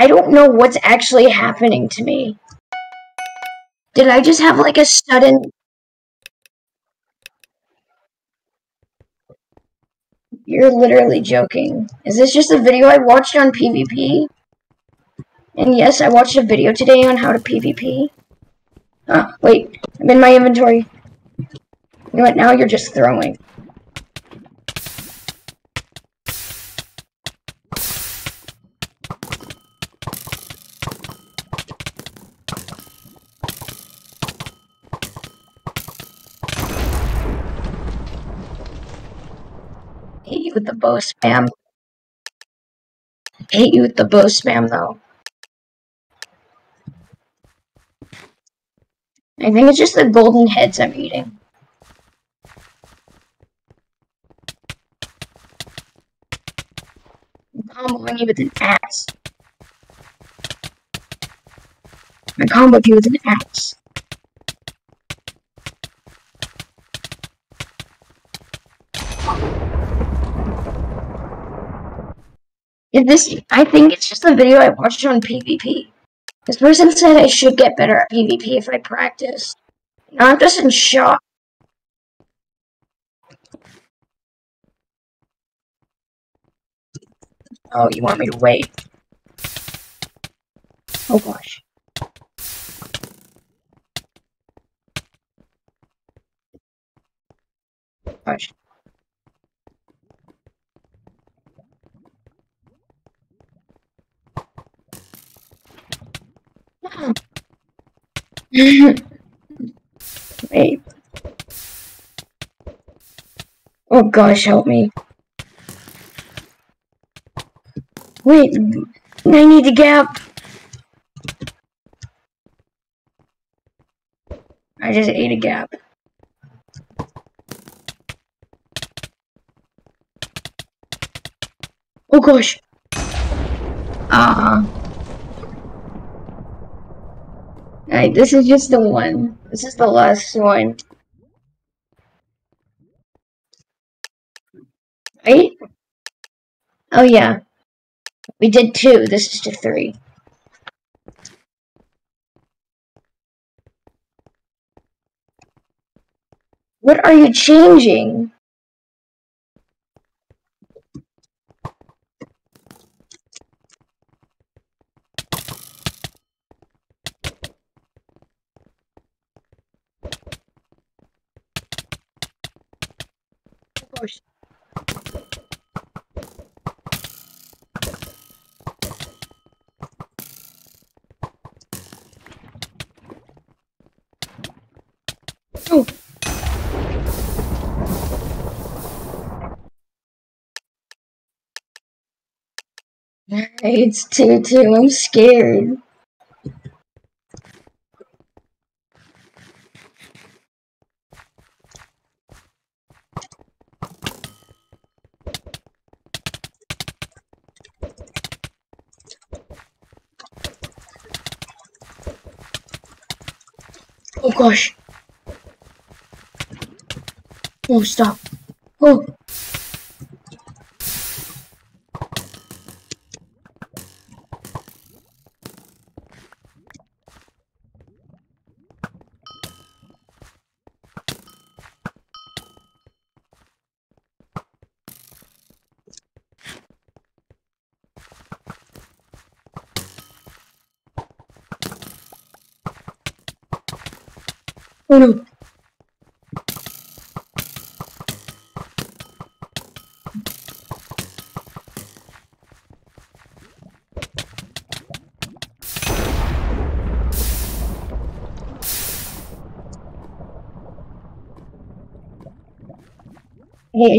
I don't know what's actually happening to me. Did I just have like a sudden... You're literally joking. Is this just a video I watched on PvP? And yes, I watched a video today on how to PvP. Ah, wait. I'm in my inventory. You know what? Now you're just throwing. Hate you with the bow spam. Hate you with the bow spam though. I think it's just the golden heads I'm eating. I'm comboing you with an axe. I comboed you with an axe. If this, I think it's just a video I watched on PvP. This person said I should get better at PvP if I practice. Now I'm just in shock. Oh, you want me to wait? Oh gosh. Gosh. Wait. Oh gosh, help me. Wait, I need a gap. I just ate a gap. Oh gosh. Ah. Uh -huh. Alright, this is just the one. This is the last one. Right? Oh yeah. We did two, this is just three. What are you changing? Course. Oh. It's 2-2, I'm scared. Oh gosh. Oh, stop. Oh. Oh no. Hey,